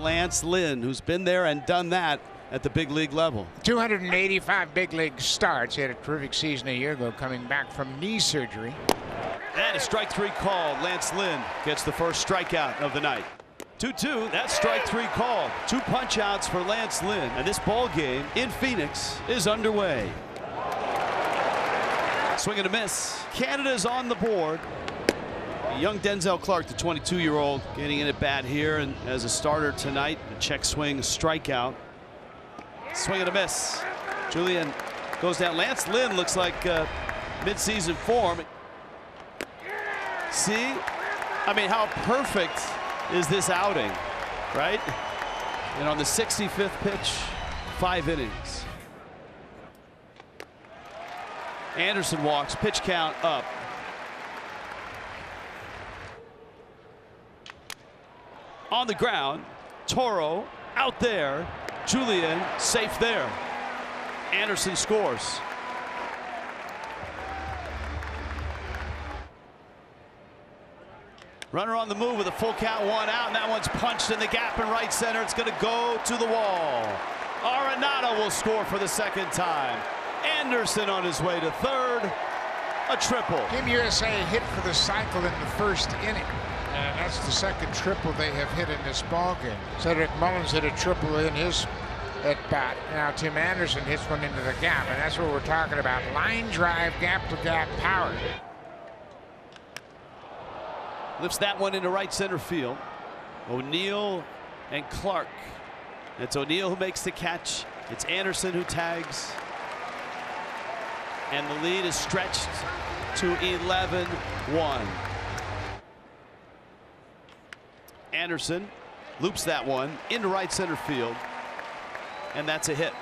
Lance Lynn, who's been there and done that at the big league level. 285 big league starts. He had a terrific season a year ago coming back from knee surgery. And a strike three call. Lance Lynn gets the first strikeout of the night. 2-2, that's strike three call. Two punch outs for Lance Lynn. And this ball game in Phoenix is underway. Swing and a miss. Canada's on the board. Young Denzel Clarke, the 22-year-old, getting in at bat here and as a starter tonight. A check swing, strikeout. Swing and a miss. Julien goes down. Lance Lynn looks like uh, midseason form. See? I mean, how perfect is this outing, right? And on the 65th pitch, five innings. Anderson walks, pitch count up. On the ground, Toro out there. Julien safe there. Anderson scores. Runner on the move with a full count, one out, and that one's punched in the gap in right center. It's going to go to the wall. Arenado will score for the second time. Anderson on his way to third. A triple. Team USA hit for the cycle in the first inning. And that's the second triple they have hit in this ball game. Cedric Mullins hit a triple in his at bat. Now Tim Anderson hits one into the gap, and that's what we're talking about. Line drive, gap to gap power. Lifts that one into right center field. O'Neill and Clarke. It's O'Neill who makes the catch. It's Anderson who tags. And the lead is stretched to 11 Anderson loops that one into right center field. And that's a hit.